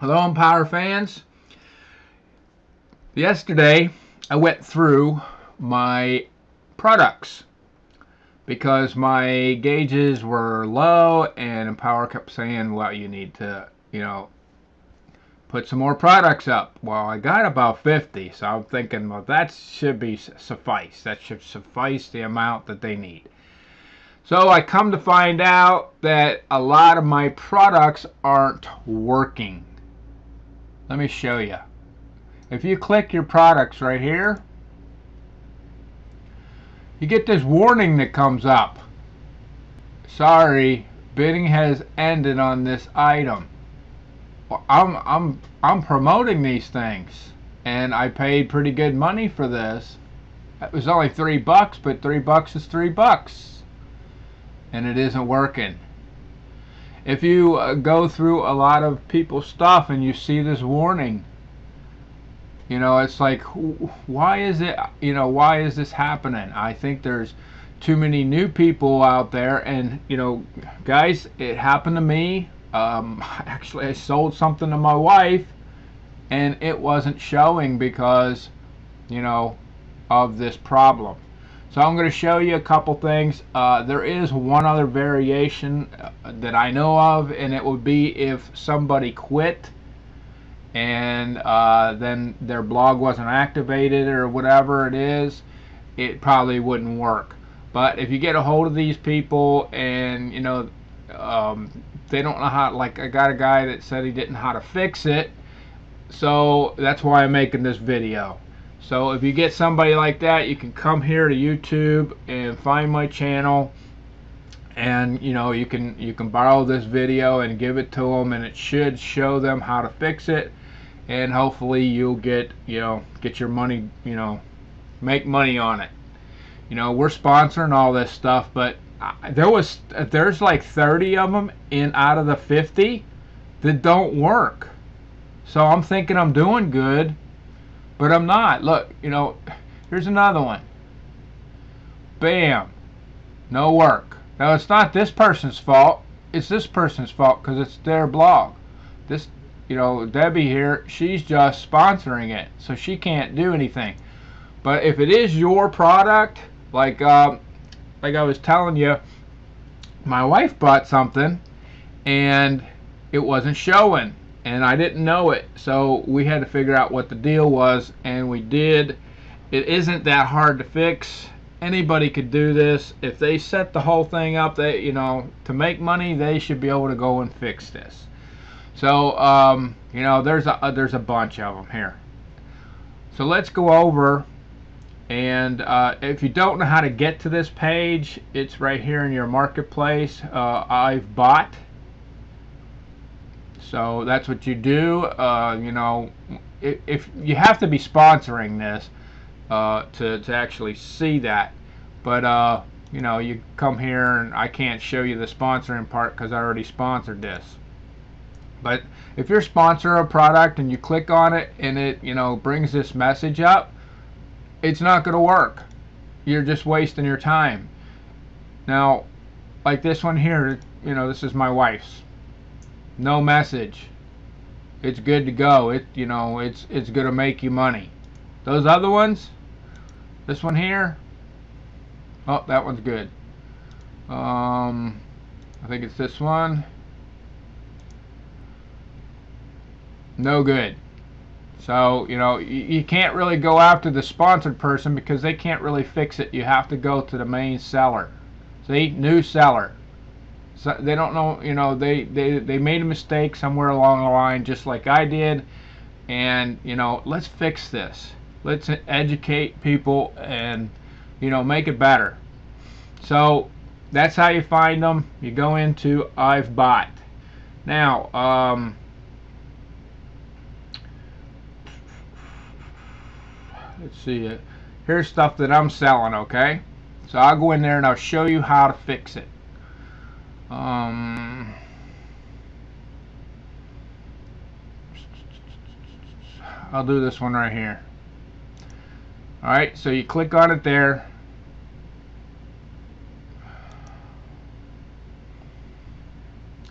Hello, Empowr fans. Yesterday, I went through my products because my gauges were low and Empowr kept saying, well, you need to, you know, put some more products up. Well, I got about 50, so I'm thinking, well, that should be suffice. That should suffice the amount that they need. So I come to find out that a lot of my products aren't working. Let me show you. If you click your products right here, you get this warning that comes up. Sorry, bidding has ended on this item. Well, I'm I'm I'm promoting these things and I paid pretty good money for this. It was only three bucks, but three bucks is three bucks. And it isn't working if you uh, go through a lot of people's stuff and you see this warning you know it's like why is it you know why is this happening? I think there's too many new people out there and you know guys it happened to me. Um, actually i sold something to my wife and it wasn't showing because you know of this problem so I'm going to show you a couple things. Uh, there is one other variation uh, that I know of, and it would be if somebody quit and uh, then their blog wasn't activated or whatever it is, it probably wouldn't work. But if you get a hold of these people and, you know, um, they don't know how, like I got a guy that said he didn't know how to fix it, so that's why I'm making this video. So if you get somebody like that, you can come here to YouTube and find my channel. And you know you can you can borrow this video and give it to them and it should show them how to fix it. And hopefully you'll get you know get your money you know make money on it. You know we're sponsoring all this stuff but there was there's like 30 of them in out of the 50 that don't work. So I'm thinking I'm doing good but I'm not. Look, you know, here's another one. Bam. No work. Now, it's not this person's fault. It's this person's fault because it's their blog. This, you know, Debbie here, she's just sponsoring it. So she can't do anything. But if it is your product, like, uh, like I was telling you, my wife bought something and it wasn't showing and I didn't know it. So we had to figure out what the deal was and we did. It isn't that hard to fix. Anybody could do this. If they set the whole thing up that you know to make money they should be able to go and fix this. So um, you know there's a there's a bunch of them here. So let's go over and uh, if you don't know how to get to this page it's right here in your marketplace. Uh, I've bought so that's what you do. Uh, you know, if, if, you have to be sponsoring this uh, to, to actually see that. But, uh, you know, you come here and I can't show you the sponsoring part because I already sponsored this. But if you're sponsor a product and you click on it and it, you know, brings this message up, it's not going to work. You're just wasting your time. Now, like this one here, you know, this is my wife's no message. It's good to go. It you know it's it's gonna make you money. Those other ones this one here oh that one's good. Um I think it's this one. No good. So you know you, you can't really go after the sponsored person because they can't really fix it. You have to go to the main seller. See? New seller so they don't know, you know, they, they, they made a mistake somewhere along the line, just like I did. And, you know, let's fix this. Let's educate people and, you know, make it better. So that's how you find them. You go into I've bought. Now, um, let's see. Here's stuff that I'm selling, okay? So I'll go in there and I'll show you how to fix it. Um, I'll do this one right here. Alright, so you click on it there.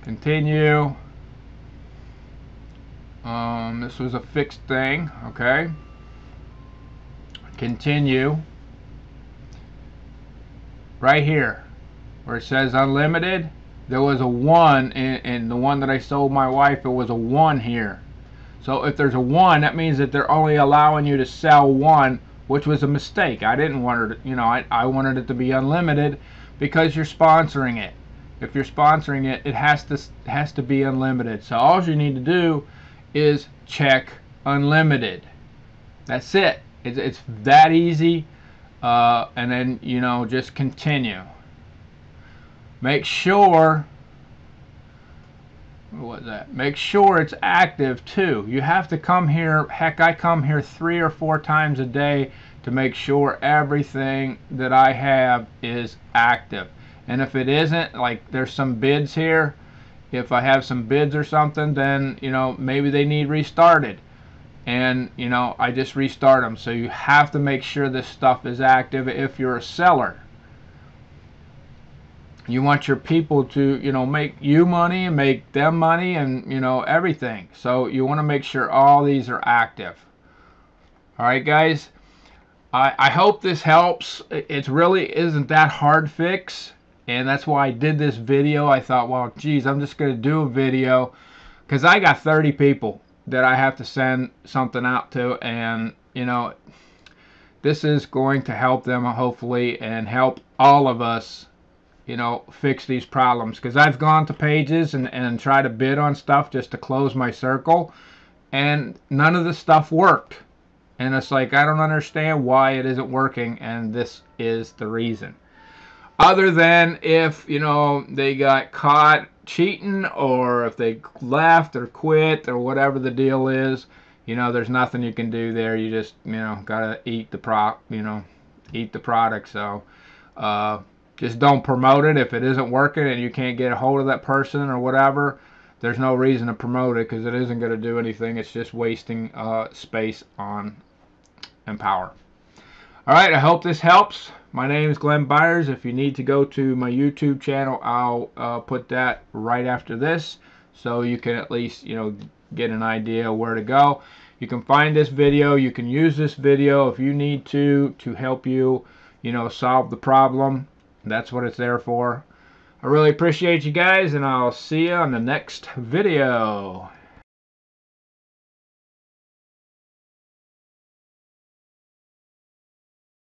Continue. Um, this was a fixed thing, okay. Continue. Right here, where it says unlimited, there was a 1 and, the one that I sold my wife, it was a 1 here. So if there's a 1, that means that they're only allowing you to sell one, which was a mistake. I didn't want it, you know, I, I wanted it to be unlimited because you're sponsoring it. If you're sponsoring it, it has to has to be unlimited. So all you need to do is check unlimited. That's it. It's, it's that easy. Uh, and then, you know, just continue. Make sure what that? Make sure it's active too. You have to come here. Heck, I come here three or four times a day to make sure everything that I have is active. And if it isn't, like there's some bids here, if I have some bids or something, then, you know, maybe they need restarted. And, you know, I just restart them. So you have to make sure this stuff is active if you're a seller. You want your people to, you know, make you money and make them money and, you know, everything. So you want to make sure all these are active. All right, guys. I, I hope this helps. It really isn't that hard fix and that's why I did this video. I thought, well, geez, I'm just going to do a video because I got 30 people that I have to send something out to, and you know, this is going to help them hopefully and help all of us, you know, fix these problems. Because I've gone to pages and and try to bid on stuff just to close my circle, and none of the stuff worked. And it's like I don't understand why it isn't working, and this is the reason other than if you know they got caught cheating or if they left or quit or whatever the deal is you know there's nothing you can do there you just you know gotta eat the prop you know eat the product so uh, just don't promote it if it isn't working and you can't get a hold of that person or whatever there's no reason to promote it because it isn't going to do anything it's just wasting uh, space on Empowr all right i hope this helps my name is Glenn Byers. If you need to go to my YouTube channel, I'll uh, put that right after this so you can at least, you know, get an idea where to go. You can find this video. You can use this video if you need to to help you, you know, solve the problem. That's what it's there for. I really appreciate you guys, and I'll see you on the next video.